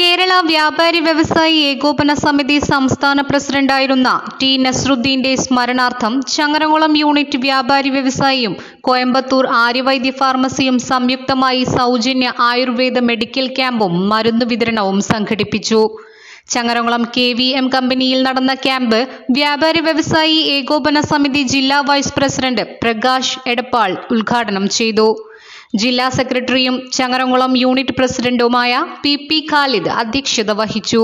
കേരള വ്യാപാരി വ്യവസായി ഏകോപന സമിതി സംസ്ഥാന പ്രസിഡന്റായിരുന്ന ടി നസ്രുദ്ദീന്റെ സ്മരണാർത്ഥം ചങ്ങരംകുളം യൂണിറ്റ് വ്യാപാരി വ്യവസായിയും കോയമ്പത്തൂർ ആര്യവൈദ്യ ഫാർമസിയും സംയുക്തമായി സൗജന്യ ആയുർവേദ മെഡിക്കൽ ക്യാമ്പും മരുന്ന് വിതരണവും സംഘടിപ്പിച്ചു. ചങ്ങരംകുളം കെ വി എം കമ്പനിയിൽ നടന്ന ക്യാമ്പ് വ്യാപാരി വ്യവസായി ഏകോപന സമിതി ജില്ലാ വൈസ് പ്രസിഡന്റ് പ്രകാശ് എടപ്പാൾ ഉദ്ഘാടനം ചെയ്തു. ജില്ലാ സെക്രട്ടറിയും ചങ്ങരംകുളം യൂണിറ്റ് പ്രസിഡന്റുമായ പി പി ഖാലിദ് അധ്യക്ഷത വഹിച്ചു.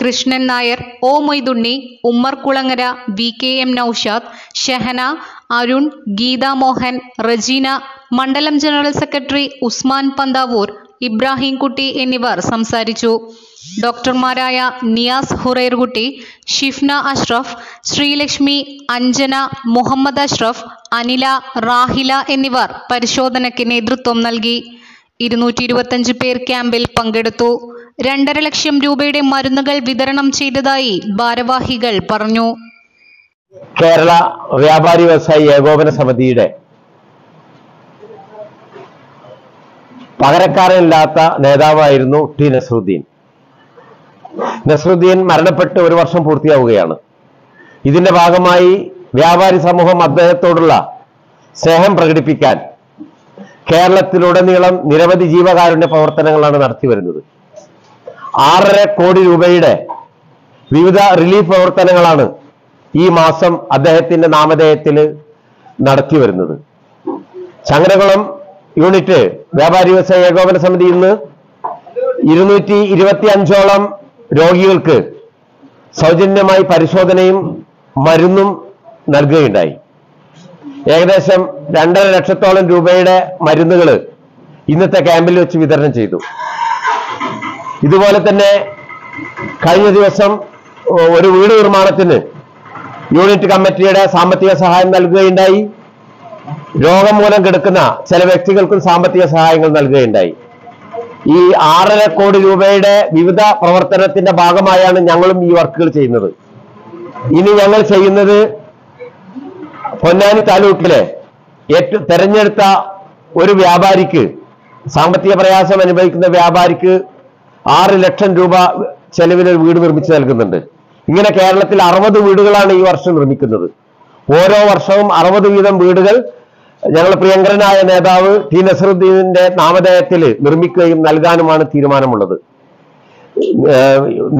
Krishnan Nair O Moydunni Ummer Kulangara V K M Noushad Shehana Arun Geethamohan Rejina മണ്ഡലം ജനറൽ സെക്രട്ടറി ഉസ്മാൻ പന്താവൂർ ഇബ്രാഹിംകുട്ടി എന്നിവർ സംസാരിച്ചു. ഡോക്ടർമാരായ നിയാസ് ഹുറൈർകുട്ടി ഷിഫ്ന അഷ്റഫ് ശ്രീലക്ഷ്മി അഞ്ജന മുഹമ്മദ് അഷ്റഫ് അനില റാഹില എന്നിവർ പരിശോധനയ്ക്ക് നേതൃത്വം നൽകി. ഇരുന്നൂറ്റി ഇരുപത്തഞ്ച് പേർ ക്യാമ്പിൽ പങ്കെടുത്തു. രണ്ടര ലക്ഷം രൂപയുടെ മരുന്നുകൾ വിതരണം ചെയ്തതായി ഭാരവാഹികൾ പറഞ്ഞു. കേരള വ്യാപാരി വ്യവസായി ഏകോപന സമിതിയുടെ പകരക്കാരനില്ലാത്ത നേതാവായിരുന്നു ടി നസറുദ്ദീൻ. നസറുദ്ദീൻ മരണപ്പെട്ട് ഒരു വർഷം പൂർത്തിയാവുകയാണ്. ഇതിന്റെ ഭാഗമായി വ്യാപാരി സമൂഹം അദ്ദേഹത്തോടുള്ള സ്നേഹം പ്രകടിപ്പിക്കാൻ കേരളത്തിലുടനീളം നിരവധി ജീവകാരുണ്യ പ്രവർത്തനങ്ങളാണ് നടത്തി വരുന്നത്. ആറര കോടി രൂപയുടെ വിവിധ റിലീഫ് പ്രവർത്തനങ്ങളാണ് ഈ മാസം അദ്ദേഹത്തിന്റെ നാമധേയത്തിൽ നടത്തി വരുന്നത്. ചങ്ങരകുളം യൂണിറ്റ് വ്യാപാരി വ്യവസായ ഏകോപന സമിതി ഇന്ന് ഇരുന്നൂറ്റി ഇരുപത്തി അഞ്ചോളം രോഗികൾക്ക് സൗജന്യമായി പരിശോധനയും മരുന്നും നൽകുകയുണ്ടായി. ഏകദേശം രണ്ടര ലക്ഷത്തോളം രൂപയുടെ മരുന്നുകൾ ഇന്നത്തെ ക്യാമ്പിൽ വെച്ച് വിതരണം ചെയ്തു. ഇതുപോലെ തന്നെ കഴിഞ്ഞ ദിവസം ഒരു വീട് നിർമ്മാണത്തിന് യൂണിറ്റ് കമ്മിറ്റിയുടെ സാമ്പത്തിക സഹായം നൽകുകയുണ്ടായി. രോഗം മൂലം കിടക്കുന്ന ചില വ്യക്തികൾക്കും സാമ്പത്തിക സഹായങ്ങൾ നൽകുകയുണ്ടായി. ഈ ആറര കോടി രൂപയുടെ വിവിധ പ്രവർത്തനത്തിന്റെ ഭാഗമായാണ് ഞങ്ങളും ഈ വർക്കുകൾ ചെയ്യുന്നത്. ഇനി ഞങ്ങൾ ചെയ്യുന്നത് പൊന്നാനി താലൂക്കിലെ ഏറ്റവും തെരഞ്ഞെടുത്ത ഒരു വ്യാപാരിക്ക് സാമ്പത്തിക പ്രയാസം അനുഭവിക്കുന്ന വ്യാപാരിക്ക് ആറ് ലക്ഷം രൂപ ചെലവിൽ ഒരു വീട് നിർമ്മിച്ചു നൽകുന്നുണ്ട്. ഇങ്ങനെ കേരളത്തിൽ അറുപത് വീടുകളാണ് ഈ വർഷം നിർമ്മിക്കുന്നത്. ഓരോ വർഷവും അറുപത് വീതം വീടുകൾ ഞങ്ങൾ പ്രിയങ്കരനായ നേതാവ് ടി നസറുദ്ദീനിന്റെ നാമധേയത്തിൽ നിർമ്മിക്കുകയും നൽകാനുമാണ് തീരുമാനമുള്ളത്.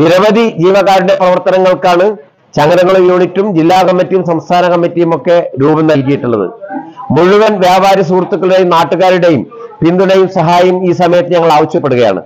നിരവധി ജീവകാരുടെ പ്രവർത്തനങ്ങൾക്കാണ് ചങ്ങരകുളം യൂണിറ്റും ജില്ലാ കമ്മിറ്റിയും സംസ്ഥാന കമ്മിറ്റിയും ഒക്കെ രൂപം നൽകിയിട്ടുള്ളത്. മുഴുവൻ വ്യാപാരി സുഹൃത്തുക്കളുടെയും നാട്ടുകാരുടെയും പിന്തുണയും സഹായം ഈ സമയത്ത് ഞങ്ങൾ ആവശ്യപ്പെടുകയാണ്.